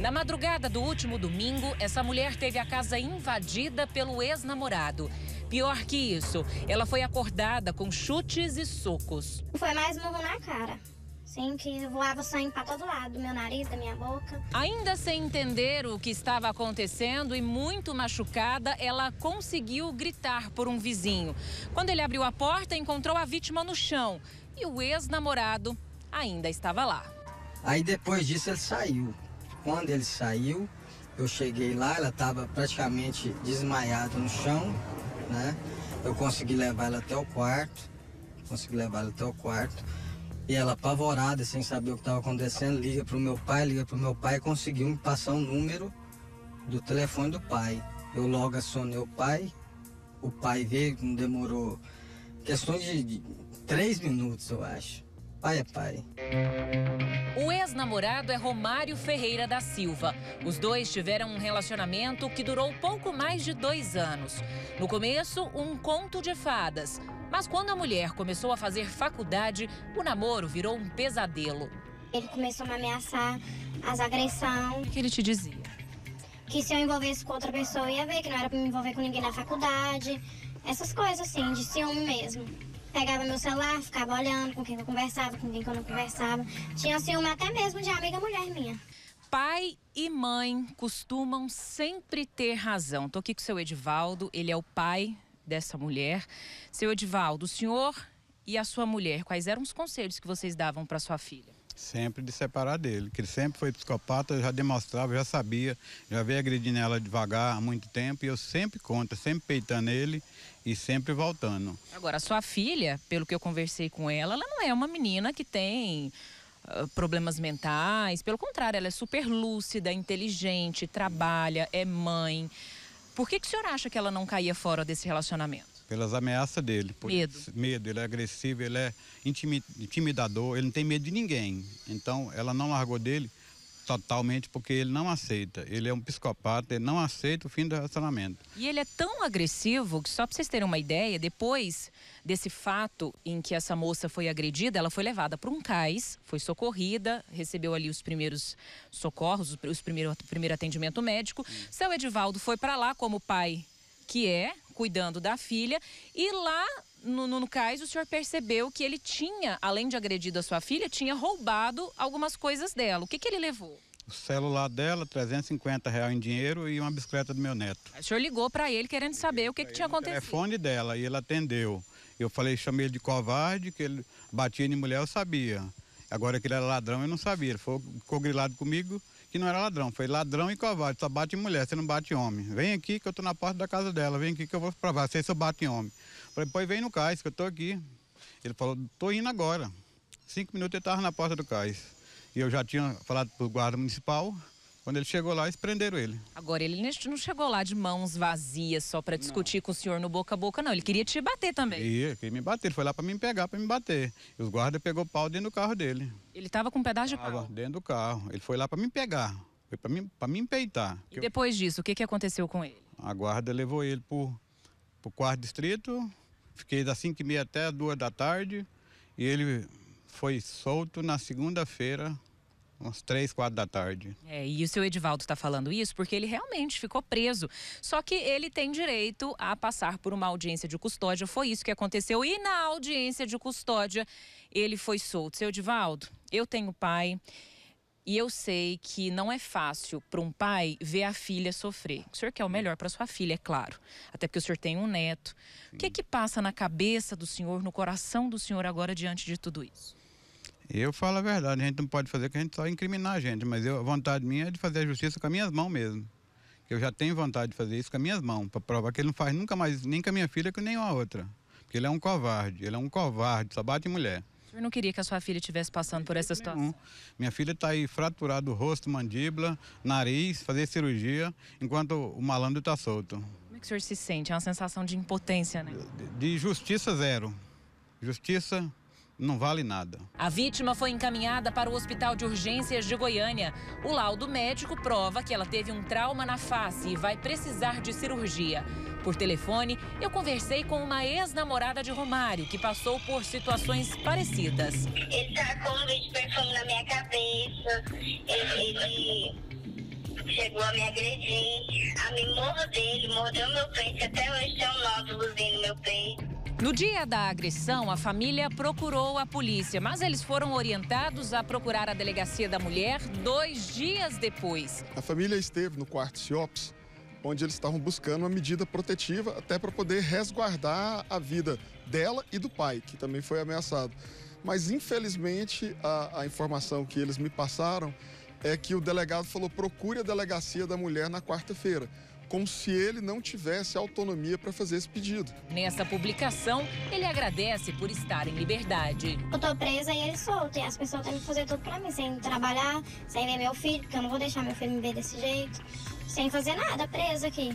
Na madrugada do último domingo, essa mulher teve a casa invadida pelo ex-namorado. Pior que isso, ela foi acordada com chutes e socos. Foi mais murro na cara. Sim, que voava sangue para todo lado, do meu nariz, da minha boca. Ainda sem entender o que estava acontecendo e muito machucada, ela conseguiu gritar por um vizinho. Quando ele abriu a porta, encontrou a vítima no chão e o ex-namorado ainda estava lá. Aí depois disso ele saiu. Quando ele saiu, eu cheguei lá, ela estava praticamente desmaiada no chão, né? Eu consegui levar ela até o quarto, consegui levar ela até o quarto. E ela apavorada, sem saber o que estava acontecendo, liga pro meu pai, liga pro meu pai conseguiu me passar um número do telefone do pai. Eu logo acionei o pai, o pai veio, não demorou questão de, de três minutos, eu acho. Pai é pai. O ex-namorado é Romário Ferreira da Silva. Os dois tiveram um relacionamento que durou pouco mais de dois anos. No começo, um conto de fadas. Mas quando a mulher começou a fazer faculdade, o namoro virou um pesadelo. Ele começou a me ameaçar, as agressões. O que ele te dizia? Que se eu envolvesse com outra pessoa, eu ia ver que não era pra me envolver com ninguém na faculdade. Essas coisas assim, de ciúme mesmo. Pegava meu celular, ficava olhando com quem eu conversava, com quem eu não conversava. Tinha ciúme até mesmo de amiga mulher minha. Pai e mãe costumam sempre ter razão. Tô aqui com o seu Edivaldo, ele é o pai dessa mulher. Seu Edivaldo, o senhor e a sua mulher, quais eram os conselhos que vocês davam para sua filha? Sempre de separar dele, que ele sempre foi psicopata, eu já demonstrava, já sabia, já veio agredindo ela devagar há muito tempo e eu sempre conto, sempre peitando ele e sempre voltando. Agora, sua filha, pelo que eu conversei com ela, ela não é uma menina que tem uh, problemas mentais, pelo contrário, ela é super lúcida, inteligente, trabalha, é mãe. Por que, que o senhor acha que ela não caía fora desse relacionamento? Pelas ameaças dele. Por Medo. Medo, ele é agressivo, ele é intimi- intimidador, ele não tem medo de ninguém. Então, ela não largou dele totalmente porque ele não aceita. Ele é um psicopata, ele não aceita o fim do relacionamento. E ele é tão agressivo que, só para vocês terem uma ideia, depois desse fato em que essa moça foi agredida, ela foi levada para um cais, foi socorrida, recebeu ali os primeiros socorros, os, primeiro, o primeiro atendimento médico. Seu Edivaldo foi para lá como pai que é, cuidando da filha, e lá no, no, no cais o senhor percebeu que ele tinha, além de agredido a sua filha, tinha roubado algumas coisas dela. O que, que ele levou? O celular dela, 350 reais em dinheiro e uma bicicleta do meu neto. O senhor ligou para ele querendo saber o que, que tinha O acontecido. telefone dela e ele atendeu. Eu falei, chamei ele de covarde, que ele batia em mulher, eu sabia. Agora que ele era ladrão, eu não sabia. Ele foi, ficou grilado comigo que não era ladrão. Foi ladrão e covarde, só bate mulher, você não bate em homem. Vem aqui que eu tô na porta da casa dela, vem aqui que eu vou provar, eu bato em homem. Falei, pois vem no cais, que eu tô aqui. Ele falou, tô indo agora. Cinco minutos ele tava na porta do cais. E eu já tinha falado pro guarda municipal. Quando ele chegou lá, eles prenderam ele. Agora, ele não chegou lá de mãos vazias só para discutir com o senhor no boca a boca, não. Ele queria te bater também. E queria me bater, ele foi lá para me pegar, para me bater. E os guardas pegou pau dentro do carro dele. Ele tava com um pedaço de Tava pau. dentro do carro. Ele foi lá para me pegar. Foi para mim, para me peitar. E depois disso, o que, que aconteceu com ele? A guarda levou ele pro, pro quarto distrito. Fiquei das 5 e meia até as 2 da tarde. E ele foi solto na segunda-feira, umas 3, 4 da tarde. É, e o seu Edivaldo está falando isso porque ele realmente ficou preso. Só que ele tem direito a passar por uma audiência de custódia. Foi isso que aconteceu. E na audiência de custódia, ele foi solto. Seu Edivaldo, eu tenho pai. E eu sei que não é fácil para um pai ver a filha sofrer. O senhor quer o melhor para sua filha, é claro. Até porque o senhor tem um neto. O que é que passa na cabeça do senhor, no coração do senhor agora diante de tudo isso? Eu falo a verdade, a gente não pode fazer que a gente só incriminar a gente, mas eu, a vontade minha é de fazer a justiça com as minhas mãos mesmo. Eu já tenho vontade de fazer isso com as minhas mãos, para provar que ele não faz nunca mais, nem com a minha filha, com nenhuma outra. Porque ele é um covarde, ele é um covarde, só bate em mulher. O senhor não queria que a sua filha estivesse passando por essa situação? Nenhum. Minha filha está aí fraturado o rosto, mandíbula, nariz, fazer cirurgia, enquanto o malandro está solto. Como é que o senhor se sente? É uma sensação de impotência, né? De justiça zero. Justiça não vale nada. A vítima foi encaminhada para o Hospital de Urgências de Goiânia. O laudo médico prova que ela teve um trauma na face e vai precisar de cirurgia. Por telefone, eu conversei com uma ex-namorada de Romário, que passou por situações parecidas. Ele tacou um de perfume na minha cabeça. Ele, ele chegou a me agredir, a me morder, ele mordeu meu peito, até hoje tem um nódulozinho no meu peito. No dia da agressão, a família procurou a polícia, mas eles foram orientados a procurar a delegacia da mulher dois dias depois. A família esteve no quarto CIOPS, onde eles estavam buscando uma medida protetiva até para poder resguardar a vida dela e do pai, que também foi ameaçado. Mas, infelizmente, a, a informação que eles me passaram é que o delegado falou: procure a delegacia da mulher na quarta-feira como se ele não tivesse autonomia para fazer esse pedido. Nessa publicação, ele agradece por estar em liberdade. Eu tô presa e ele solto, e as pessoas têm que fazer tudo para mim, sem trabalhar, sem ver meu filho, porque eu não vou deixar meu filho me ver desse jeito, sem fazer nada, presa aqui.